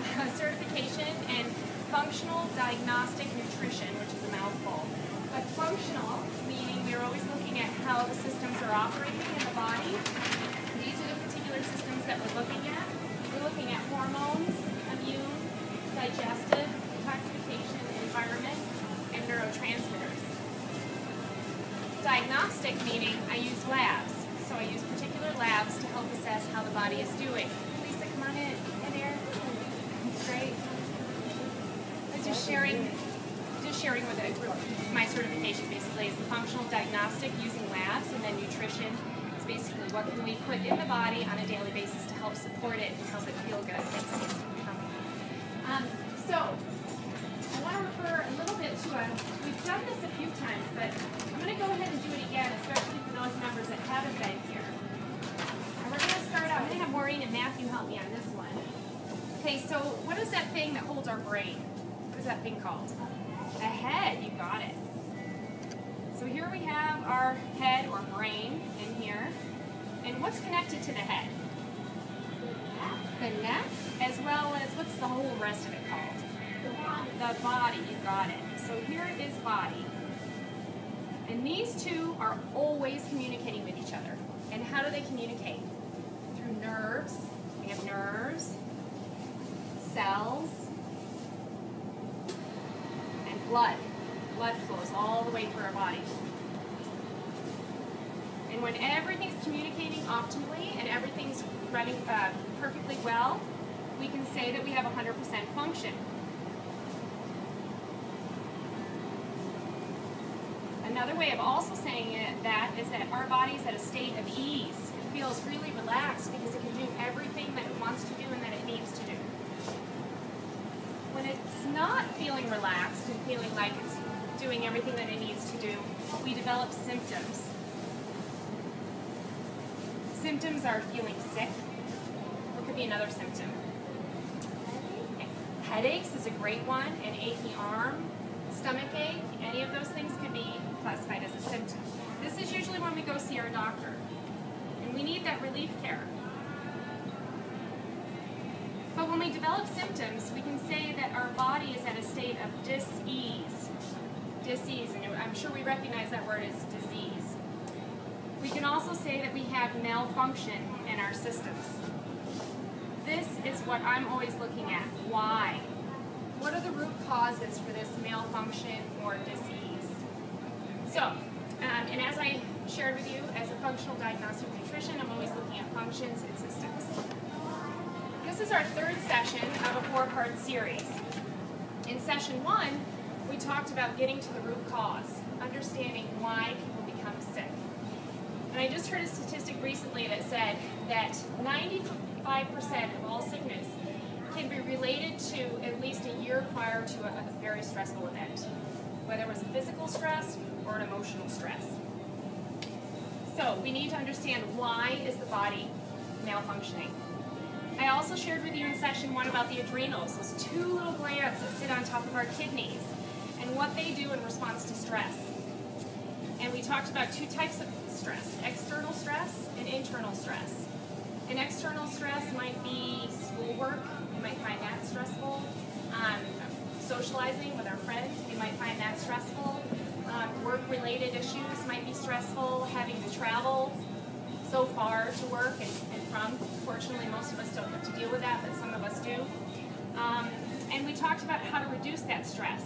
certification in functional diagnostic nutrition, which is a mouthful. But functional, meaning we're always looking at how the systems are operating in the body. These are the particular systems that we're looking at. We're looking at hormones, immune, digestive, detoxification, environment, and neurotransmitters. Diagnostic meaning I use labs. So I use particular labs to help assess how the body is doing. Lisa, come on in. In there. Great. I'm just sharing just sharing with a group my certification basically is the functional diagnostic using labs and then nutrition is basically what can we put in the body on a daily basis to help support it and help it feel good. Um, so I want to refer a little bit to a we've done this a few times, but I'm going to go ahead and do it again, especially for those members that haven't been here. And we're going to start out, I'm going to have Maureen and Matthew help me on this one. Okay, so what is that thing that holds our brain? Is that thing called? A head, you got it. So here we have our head or brain in here. And what's connected to the head? The neck, as well as what's the whole rest of it called? The body, you got it. So here is body. And these two are always communicating with each other. And how do they communicate? Through nerves. We have nerves, cells, blood. Blood flows all the way through our body. And when everything's communicating optimally and everything's running uh, perfectly well, we can say that we have 100% function. Another way of also saying it, that is that our body is at a state of ease. It feels really relaxed because it can do everything that it wants to do and that it needs to do when it's not feeling relaxed and feeling like it's doing everything that it needs to do, we develop symptoms. Symptoms are feeling sick. What could be another symptom? Headaches is a great one, an achy arm, stomach ache, any of those things could be classified as a symptom. This is usually when we go see our doctor. And we need that relief care. But when we develop symptoms, we can say that our body is at a state of dis-ease. Dis-ease, and I'm sure we recognize that word as disease. We can also say that we have malfunction in our systems. This is what I'm always looking at. Why? What are the root causes for this malfunction or disease? So, um, and as I shared with you, as a functional diagnostic nutrition, I'm always looking at functions and systems. This is our third session of a four-part series. In session one, we talked about getting to the root cause, understanding why people become sick. And I just heard a statistic recently that said that 95% of all sickness can be related to at least a year prior to a, a very stressful event, whether it was a physical stress or an emotional stress. So we need to understand why is the body malfunctioning. I also shared with you in session one about the adrenals, those two little glands that sit on top of our kidneys, and what they do in response to stress. And we talked about two types of stress, external stress and internal stress. And external stress might be schoolwork, we might find that stressful. Um, socializing with our friends, we might find that stressful. Um, work-related issues might be stressful, having to travel so far to work and, and from. Fortunately, most of us don't have to deal with that, but some of us do. Um, and we talked about how to reduce that stress.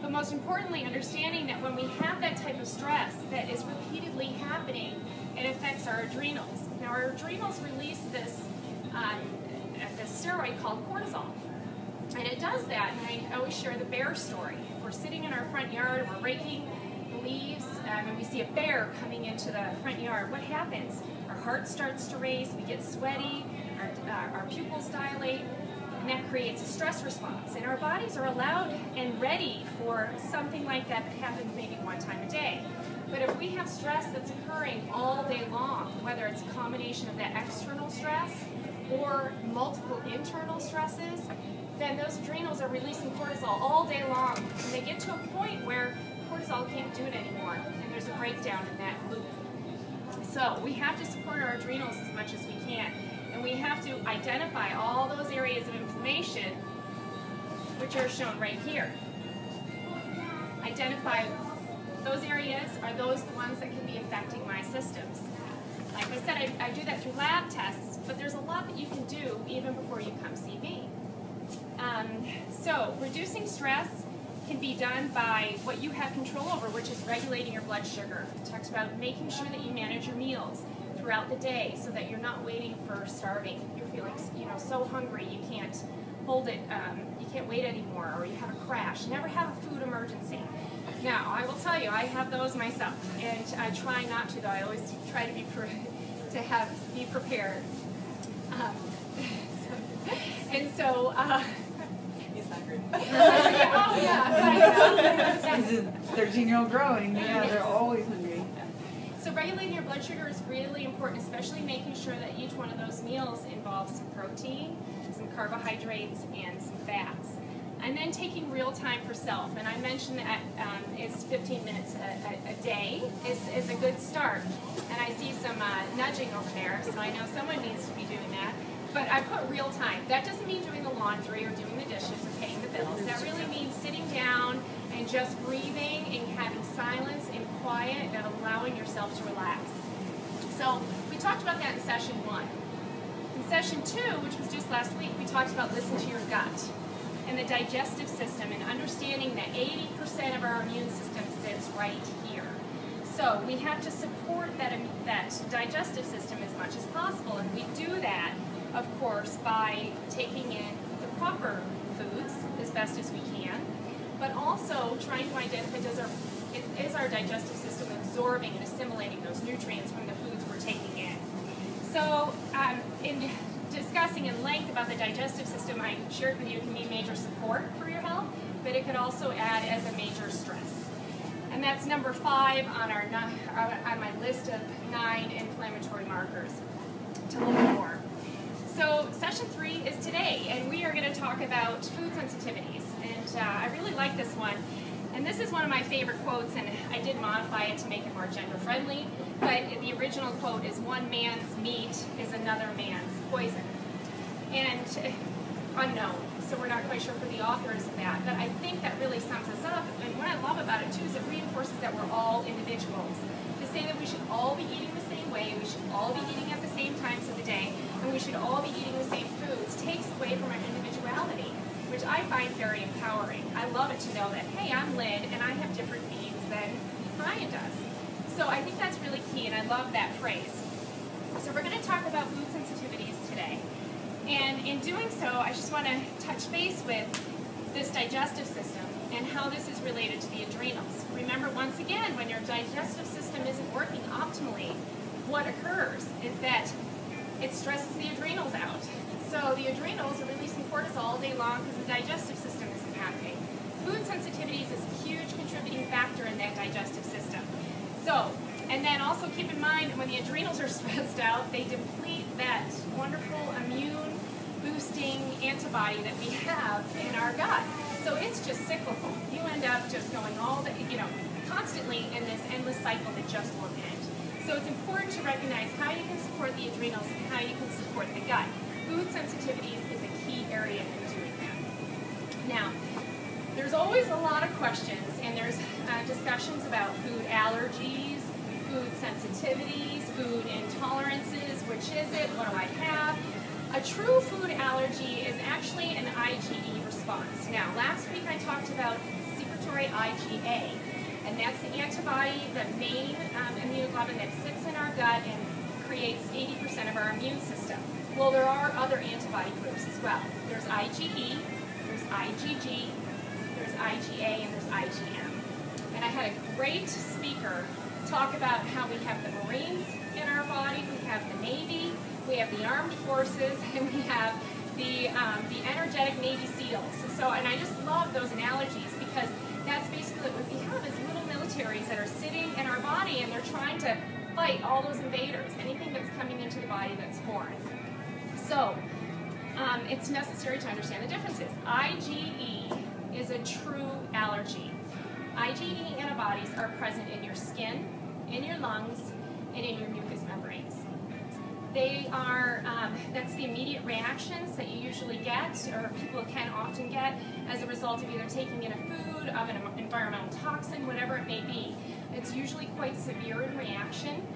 But most importantly, understanding that when we have that type of stress that is repeatedly happening, it affects our adrenals. Now, our adrenals release this, um, this steroid called cortisol. And it does that, and I always share the bear story. If we're sitting in our front yard we're raking leaves um, and we see a bear coming into the front yard, what happens? Our heart starts to race, we get sweaty, our, uh, our pupils dilate, and that creates a stress response. And our bodies are allowed and ready for something like that that happens maybe one time a day. But if we have stress that's occurring all day long, whether it's a combination of that external stress or multiple internal stresses, then those adrenals are releasing cortisol all day long. And they get to a point where cortisol can't do it anymore, and there's a breakdown in that loop. So we have to support our adrenals as much as we can, and we have to identify all those areas of inflammation which are shown right here. Identify those areas, are those the ones that can be affecting my systems? Like I said, I, I do that through lab tests, but there's a lot that you can do even before you come see me. Um, so, reducing stress can be done by what you have control over, which is regulating your blood sugar. It talks about making sure that you manage your meals throughout the day so that you're not waiting for starving. You're feeling, you know, so hungry you can't hold it, um, you can't wait anymore, or you have a crash. Never have a food emergency. Now, I will tell you, I have those myself, and I try not to. Though I always try to be to have be prepared. Um, so, and so. Uh, He's hungry. oh yeah, He's a 13 year old growing. Yeah, they're always hungry. So regulating your blood sugar is really important, especially making sure that each one of those meals involves some protein, some carbohydrates, and some fats. And then taking real time for self. And I mentioned that um, it's 15 minutes a, a, a, day is, is a good start. And I see some uh, nudging over there, so I know someone needs to be doing that. But I put real time. That doesn't mean doing the laundry or doing the dishes or paying the That really means sitting down and just breathing and having silence and quiet and allowing yourself to relax. So we talked about that in session one. In session two, which was just last week, we talked about listen to your gut and the digestive system and understanding that 80% of our immune system sits right here. So we have to support that, that digestive system as much as possible, and we do that, of course, by taking in the proper foods as best as we can, but also trying to identify does our, is our digestive system absorbing and assimilating those nutrients from the foods we're taking in. So um, in discussing in length about the digestive system, I shared with you, can be major support for your health, but it could also add as a major stress. And that's number five on our uh, on my list of nine inflammatory markers to look for. So session three is today, and we are going to talk about food sensitivities. And uh, I really like this one. And this is one of my favorite quotes, and I did modify it to make it more gender friendly. But the original quote is one man's meat is another man's poison. And unknown, so we're not quite sure who the author is of that. But I think that really sums us up. And what I love about it too is it reinforces that we're all individuals. To say that we should all be eating the same way, we should all be eating at the same times of the day, and we should all be eating the same foods takes away from our individuality, which I find very empowering. I love it to know that, hey, I'm Lynn, and I have different needs than Brian does. So I think that's really key, and I love that phrase. So we're going to talk about food sensitivities today. And in doing so, I just want to touch base with this digestive system and how this is related to the adrenals. Remember, once again, when your digestive system isn't working optimally, what occurs is that it stresses the adrenals out. So the adrenals are releasing cortisol all day long because the digestive system isn't happy. Food sensitivities is a huge contributing factor in that digestive system. So, and then also keep in mind when the adrenals are stressed out, they deplete that wonderful immune boosting antibody that we have in our gut. So it's just cyclical. You end up just going all the, you know, constantly in this endless cycle that just won't end. So it's important to recognize how you can support the adrenals and how you can support the gut. Food sensitivities is a key area in doing that. Now, there's always a lot of questions, and there's uh, discussions about food allergies, food sensitivities, food intolerances, which is it, what do I have? A true food allergy is actually an IgE response. Now, last week I talked about secretory IgA, and that's the antibody, the main um, immunoglobulin that sits in our gut and creates 80% of our immune system. Well, there are other antibody groups as well. There's IgE, there's IgG, there's IgA, and there's IgM. And I had a great speaker talk about how we have the Marines in our body, we have the Navy, we have the Armed Forces, and we have the, um, the energetic Navy SEALs. So, and I just love those analogies because that's basically what we have is little militaries that are sitting in our body and they're trying to fight all those invaders, anything that's coming into the body that's foreign. So, um, it's necessary to understand the differences. IgE is a true allergy. IgE antibodies are present in your skin, in your lungs, and in your mucous membranes. They are, um, that's the immediate reactions that you usually get, or people can often get, as a result of either taking in a food, of an environmental toxin, whatever it may be. It's usually quite severe in reaction.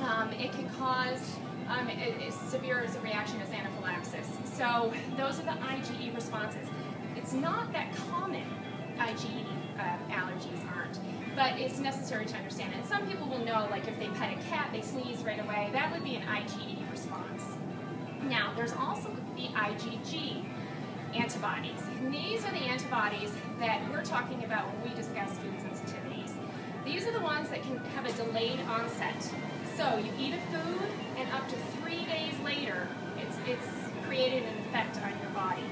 Um, it can cause um, as severe as a reaction as anaphylaxis. So those are the IgE responses. It's not that common, IgE uh, but it's necessary to understand. And some people will know, like if they pet a cat, they sneeze right away. That would be an IgE response. Now, there's also the IgG antibodies. And these are the antibodies that we're talking about when we discuss food sensitivities. These are the ones that can have a delayed onset. So you eat a food, and up to three days later, it's, it's created an effect on your body.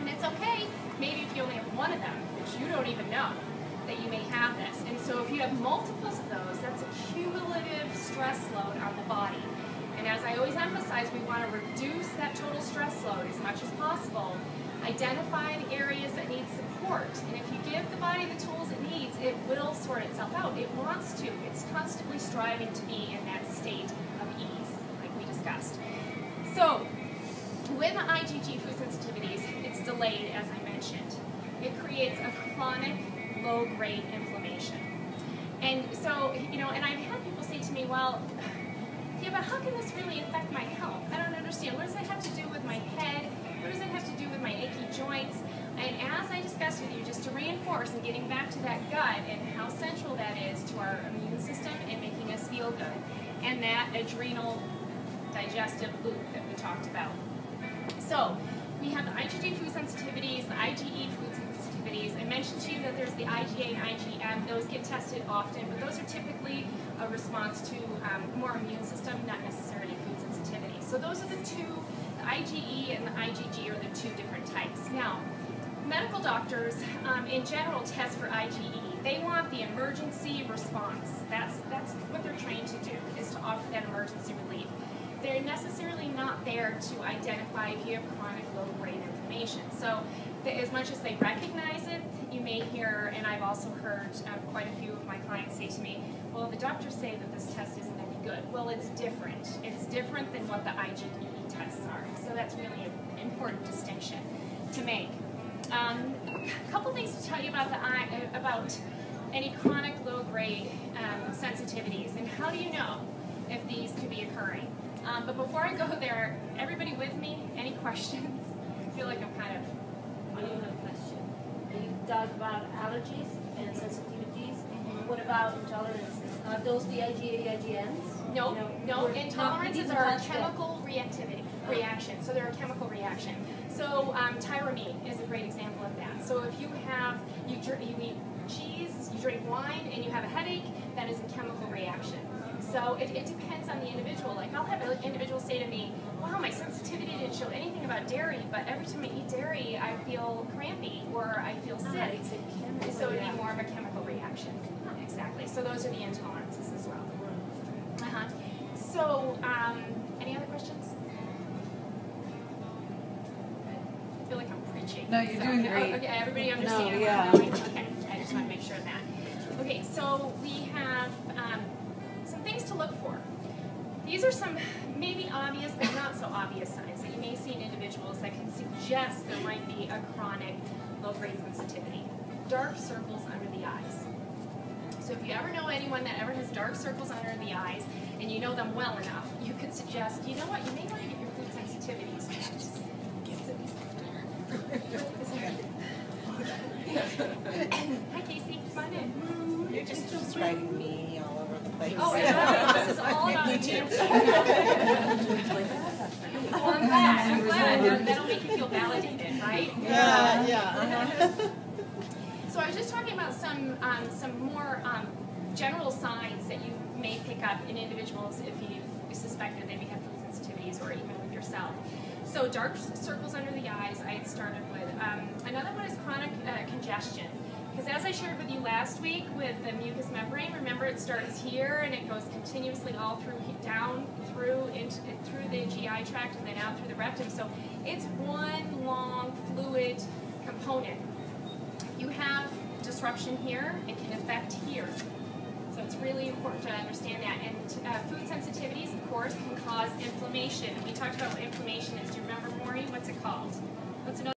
And it's okay, maybe if you only have one of them, which you don't even know that you may have this. And so if you have multiples of those, that's a cumulative stress load on the body. And as I always emphasize, we want to reduce that total stress load as much as possible identify the areas that need support. And if you give the body the tools it needs, it will sort itself out. It wants to. It's constantly striving to be in that state of ease, like we discussed. So, with IgG food sensitivities, it's delayed, as I mentioned. It creates a chronic, low-grade inflammation. And so, you know, and I've had people say to me, well, yeah, but how can this really affect my health? I don't understand. What does that have to do with my head? What does it have to do with my achy joints? And as I discussed with you, just to reinforce and getting back to that gut and how central that is to our immune system and making us feel good, and that adrenal digestive loop that we talked about. So, have the IgG food sensitivities, the IgE food sensitivities. I mentioned to you that there's the IgA and IgM. Those get tested often, but those are typically a response to um, more immune system, not necessarily food sensitivity. So those are the two the IgE and the IgG are the two different types. Now, medical doctors um, in general test for IgE. They want the emergency response. That's, that's what they're trained to do, is to offer that emergency relief. They're necessarily not to identify if you have chronic low-grade inflammation. So as much as they recognize it, you may hear, and I've also heard um, quite a few of my clients say to me, well, the doctors say that this test isn't any good. Well, it's different. It's different than what the IgE tests are. So that's really an important distinction to make. Um, a couple things to tell you about the about any chronic low-grade um, sensitivities, and how do you know if these could be occurring? Um, but before I go there, everybody with me? Any questions? I feel like I'm kind of. I have a question. You talked about allergies and sensitivities. Mm-hmm. What about intolerances? Are those the IgA, IgMs? No, no, no. Intolerances are a chemical reactivity reaction. So they're a chemical reaction. So um, tyramine is a great example of that. So if you have, you, you eat cheese, you drink wine, and you have a headache, that is a chemical reaction. So it, it depends on the individual. Like I'll have an individual say to me, wow, my sensitivity didn't show anything about dairy, but every time I eat dairy, I feel crampy or I feel sick. Ah, so it'd be more of a chemical reaction. Exactly. So those are the intolerances as well. Uh-huh. So, um, any other questions? I feel like I'm preaching. No, you're so, doing great. Okay, everybody understand? No, yeah. Okay, I just want to make sure of that. Okay, so we have look for. These are some maybe obvious but not so obvious signs that you may see in individuals that can suggest there might be a chronic low-grade sensitivity. Dark circles under the eyes. So if you ever know anyone that ever has dark circles under the eyes, and you know them well enough, you could suggest, you know what, you may want to get your food sensitivities checked. Hi, Casey. Come on in. You're just describing me all over the place. Oh, well, I'm glad. I'm glad. That'll make you feel validated, right? Yeah, yeah. so I was just talking about some um, some more um, general signs that you may pick up in individuals if you suspect that they may have food sensitivities or even with yourself. So dark circles under the eyes, I had started with. Um, another one is chronic uh, congestion. Because as I shared with you last week with the mucous membrane, remember it starts here and it goes continuously all through down through into through the GI tract and then out through the rectum. So it's one long fluid component. You have disruption here, it can affect here. So it's really important to understand that. And uh, food sensitivities, of course, can cause inflammation. We talked about inflammation is. Do you remember, Maury? What's it called?